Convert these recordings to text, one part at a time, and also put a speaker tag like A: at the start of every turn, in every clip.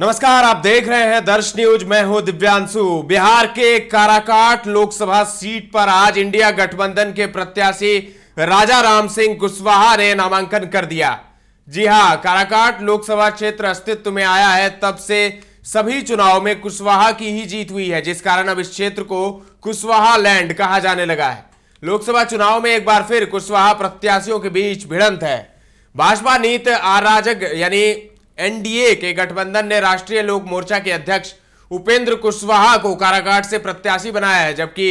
A: नमस्कार, आप देख रहे हैं दर्श न्यूज़। मैं हूँ दिव्यांशु। बिहार के काराकाट लोकसभा सीट पर आज इंडिया गठबंधन के प्रत्याशी राजा राम सिंह कुशवाहा ने नामांकन कर दिया। जी हाँ, काराकाट लोकसभा क्षेत्र अस्तित्व में आया है, तब से सभी चुनाव में कुशवाहा की ही जीत हुई है, जिस कारण अब इस क्षेत्र को कुशवाहा लैंड कहा जाने लगा है। लोकसभा चुनाव में एक बार फिर कुशवाहा प्रत्याशियों के बीच भिड़ंत है। भाजपा नीत आराजक यानी एनडीए के गठबंधन ने राष्ट्रीय लोक मोर्चा के अध्यक्ष उपेंद्र कुशवाहा को काराकाट से प्रत्याशी बनाया है, जबकि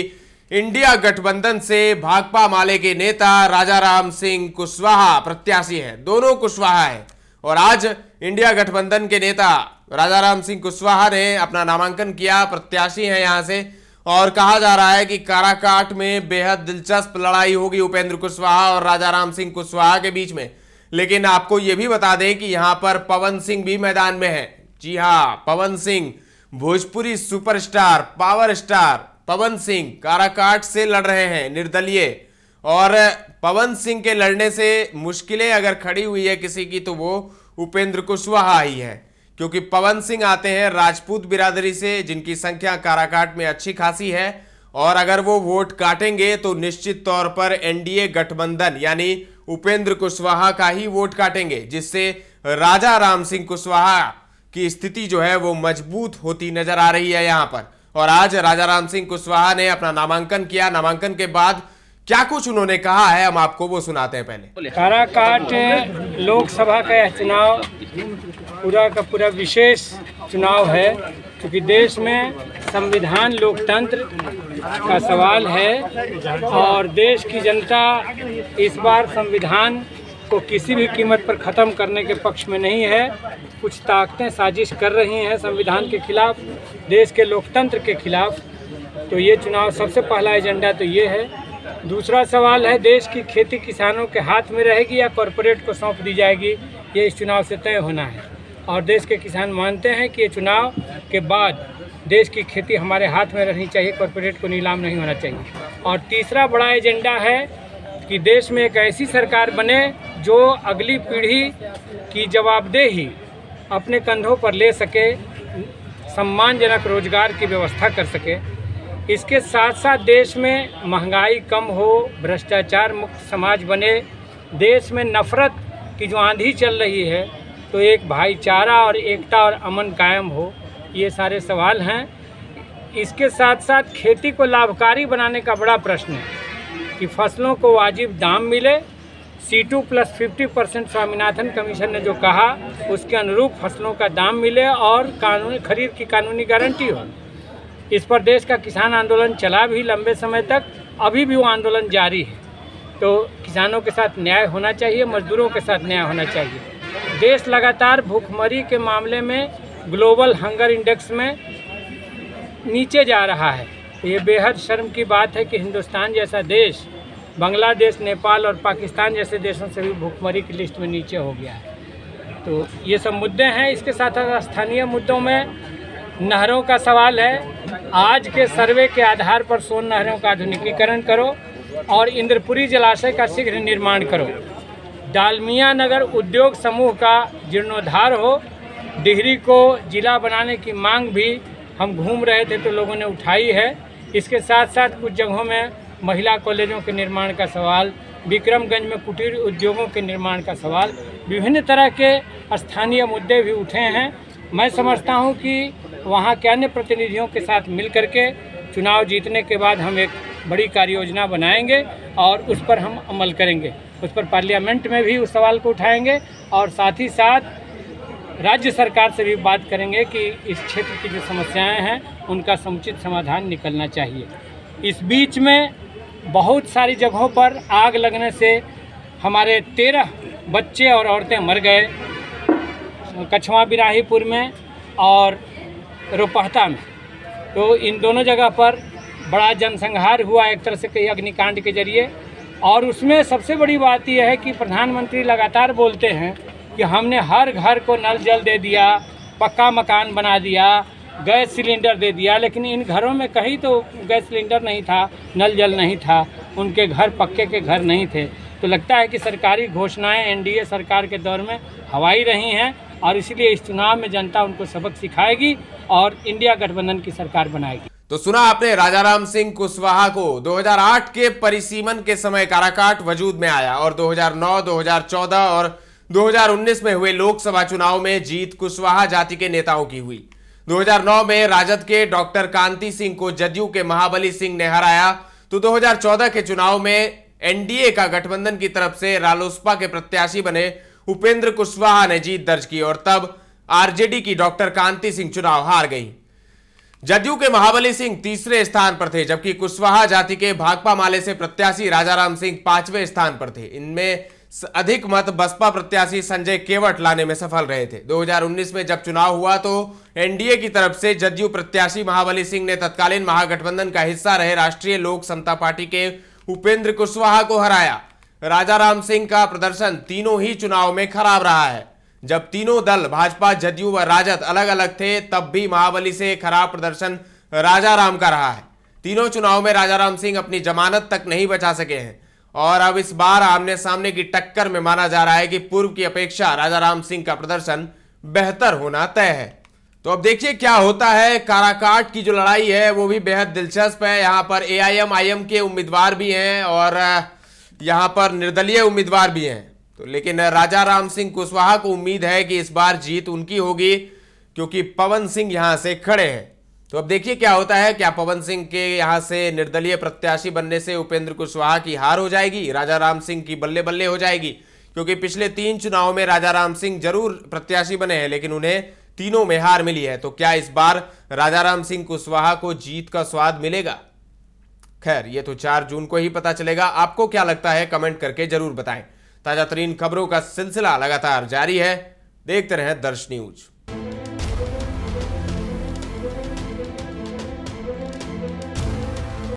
A: इंडिया गठबंधन से भाकपा माले के नेता राजा राम सिंह कुशवाहा प्रत्याशी हैं। दोनों कुशवाहा हैं। और आज इंडिया गठबंधन के नेता राजा राम सिंह कुशवाहा ने अपना नामांकन किया, प्रत्याशी हैं यहाँ से। और कहा जा रहा है कि काराकाट में बेहद दिलचस्प लड़ाई होगी उपेंद्र कुशवाहा और राजा राम सिंह कुशवाहा के बीच में। लेकिन आपको यह भी बता दें कि यहाँ पर पवन सिंह भी मैदान में है। जी हाँ, Pawan Singh, Bhojpuri superstar, power star, Pawan Singh Karakat से लड़ रहे हैं, निर्दलीय। और पवन सिंह के लड़ने से मुश्किलें अगर खड़ी हुई है किसी की तो वो उपेंद्र कुशवाहा ही है। क्योंकि पवन सिंह आते हैं राजपूत बिरादरी से, जिनकी संख्या काराकाट में अच्छी खासी है। और अगर वो वोट काटेंगे तो निश्चित तौर पर एनडीए गठबंधन, यानी उपेंद्र कुशवाहा का ही वोट काटेंगे, जिससे राजा राम सिंह कुशवाहा की स्थिति जो है वो मज़बूत होती नज़र आ रही है यहाँ पर। और आज राजा राम सिंह कुशवाहा ने अपना नामांकन किया। नामांकन के बाद क्या कुछ उन्होंने कहा है, हम आपको वो सुनाते हैं पहले।
B: काराकाट लोकसभा का यह चुनाव पूरा का पूरा विशेष चुनाव है, क्योंकि देश में संविधान लोकतंत्र का सवाल है और देश की जनता इस बार संविधान को किसी भी कीमत पर ख़त्म करने के पक्ष में नहीं है। कुछ ताकतें साजिश कर रही हैं संविधान के खिलाफ, देश के लोकतंत्र के खिलाफ। तो ये चुनाव सबसे पहला एजेंडा तो ये है। दूसरा सवाल है, देश की खेती किसानों के हाथ में रहेगी या कॉरपोरेट को सौंप दी जाएगी? ये इस चुनाव से तय होना है। और देश के किसान मानते हैं कि ये चुनाव के बाद देश की खेती हमारे हाथ में रहनी चाहिए कॉरपोरेट को नीलाम नहीं होना चाहिए। और तीसरा बड़ा एजेंडा है कि देश में एक ऐसी सरकार बने जो अगली पीढ़ी की जवाबदेही अपने कंधों पर ले सके, सम्मानजनक रोज़गार की व्यवस्था कर सके। इसके साथ साथ देश में महँगाई कम हो, भ्रष्टाचार मुक्त समाज बने, देश में नफ़रत की जो आंधी चल रही है तो एक भाईचारा और एकता और अमन कायम हो। ये सारे सवाल हैं। इसके साथ साथ खेती को लाभकारी बनाने का बड़ा प्रश्न है कि फ़सलों को वाजिब दाम मिले। C two plus fifty percent Swaminathan commission ने जो कहा, उसके अनुरूप फ़सलों का दाम मिले और कानूनी, खरीद की कानूनी गारंटी हो। इस पर देश का किसान आंदोलन चला भी लंबे समय तक, अभी भी वो आंदोलन जारी है। तो किसानों के साथ न्याय होना चाहिए, मजदूरों के साथ न्याय होना चाहिए। देश लगातार भूखमरी के मामले में ग्लोबल हंगर इंडेक्स में नीचे जा रहा है। ये बेहद शर्म की बात है कि हिंदुस्तान जैसा देश, बांग्लादेश, नेपाल और पाकिस्तान जैसे देशों से भी भूखमरी की लिस्ट में नीचे हो गया है। तो ये सब मुद्दे हैं। इसके साथ साथ स्थानीय मुद्दों में नहरों का सवाल है। आज के सर्वे के आधार पर सोन नहरों का आधुनिकीकरण करो और इंद्रपुरी जलाशय का शीघ्र निर्माण करो। डालमिया नगर उद्योग समूह का जीर्णोद्धार हो। डिहरी को जिला बनाने की मांग भी हम घूम रहे थे तो लोगों ने उठाई है। इसके साथ साथ कुछ जगहों में महिला कॉलेजों के निर्माण का सवाल, विक्रमगंज में कुटीर उद्योगों के निर्माण का सवाल, विभिन्न तरह के स्थानीय मुद्दे भी उठे हैं। मैं समझता हूँ कि वहाँ के अन्य प्रतिनिधियों के साथ मिल करके चुनाव जीतने के बाद हम एक बड़ी कार्य योजना बनाएँगे और उस पर हम अमल करेंगे। उस पर पार्लियामेंट में भी उस सवाल को उठाएँगे और साथ ही साथ राज्य सरकार से भी बात करेंगे कि इस क्षेत्र की जो समस्याएँ हैं, उनका समुचित समाधान निकलना चाहिए। इस बीच में बहुत सारी जगहों पर आग लगने से हमारे तेरह बच्चे और औरतें मर गए कछवा बिराहीपुर में और रोपहता में। तो इन दोनों जगह पर बड़ा जनसंहार हुआ एक तरह से कई अग्निकांड के ज़रिए। और उसमें सबसे बड़ी बात यह है कि प्रधानमंत्री लगातार बोलते हैं कि हमने हर घर को नल जल दे दिया पक्का मकान बना दिया गैस सिलेंडर दे दिया लेकिन इन घरों में कहीं तो गैस सिलेंडर नहीं था नल जल नहीं था उनके घर पक्के के घर नहीं थे। तो लगता है कि सरकारी घोषणाएँ एनडीए सरकार के दौर में हवाई रही हैं और इसलिए इस चुनाव में जनता उनको सबक सिखाएगी और इंडिया गठबंधन की सरकार बनाएगी।
A: तो सुना आपने राजाराम सिंह कुशवाहा को 2008 के परिसीमन के समय काराकाट वजूद में आया और 2009, 2014 और 2019 में हुए लोकसभा चुनाव में जीत कुशवाहा जाति के नेताओं की हुई। 2009 में राजद के डॉक्टर कांति सिंह को जदयू के महाबली सिंह ने हराया। तो 2014 के चुनाव में एनडीए का गठबंधन की तरफ़ से रालोसपा के प्रत्याशी बने उपेंद्र कुशवाहा ने जीत दर्ज की और तब आरजेडी की डॉक्टर कांति सिंह चुनाव हार गई। जदयू के महाबली सिंह तीसरे स्थान पर थे, जबकि कुशवाहा जाति के भाकपा माले से प्रत्याशी राजाराम सिंह पाँचवें स्थान पर थे। इनमें अधिक मत बसपा प्रत्याशी संजय केवट लाने में सफल रहे थे। 2019 में जब चुनाव हुआ तो एनडीए की तरफ़ से जदयू प्रत्याशी महाबली सिंह ने तत्कालीन महागठबंधन का हिस्सा रहे राष्ट्रीय लोक समता पार्टी के उपेंद्र कुशवाहा को हराया। राजाराम सिंह का प्रदर्शन तीनों ही चुनाव में खराब रहा है। जब तीनों दल भाजपा, जदयू व राजद अलग अलग थे, तब भी महाबली से खराब प्रदर्शन राजाराम का रहा है। तीनों चुनाव में राजाराम सिंह अपनी जमानत तक नहीं बचा सके हैं। और अब इस बार आमने सामने की टक्कर में माना जा रहा है कि पूर्व की अपेक्षा राजा राम सिंह का प्रदर्शन बेहतर होना तय है। तो अब देखिए क्या होता है, काराकाट की जो लड़ाई है, वो भी बेहद दिलचस्प है। यहाँ पर एआईएम के उम्मीदवार भी हैं और यहाँ पर निर्दलीय उम्मीदवार भी हैं। तो लेकिन राजा राम सिंह कुशवाहा को उम्मीद है कि इस बार जीत उनकी होगी, क्योंकि पवन सिंह यहाँ से खड़े हैं। तो अब देखिए क्या होता है, क्या पवन सिंह के यहाँ से निर्दलीय प्रत्याशी बनने से उपेंद्र कुशवाहा की हार हो जाएगी राजा राम सिंह की बल्ले बल्ले हो जाएगी? क्योंकि पिछले तीन चुनाव में राजा राम सिंह ज़रूर प्रत्याशी बने हैं, लेकिन उन्हें तीनों में हार मिली है। तो क्या इस बार राजा राम सिंह कुशवाहा को जीत का स्वाद मिलेगा? खैर, ये तो चार जून को ही पता चलेगा। आपको क्या लगता है, कमेंट करके ज़रूर बताएँ। ताज़ा तरीन खबरों का सिलसिला लगातार जारी है। देखते रहें दर्श न्यूज़।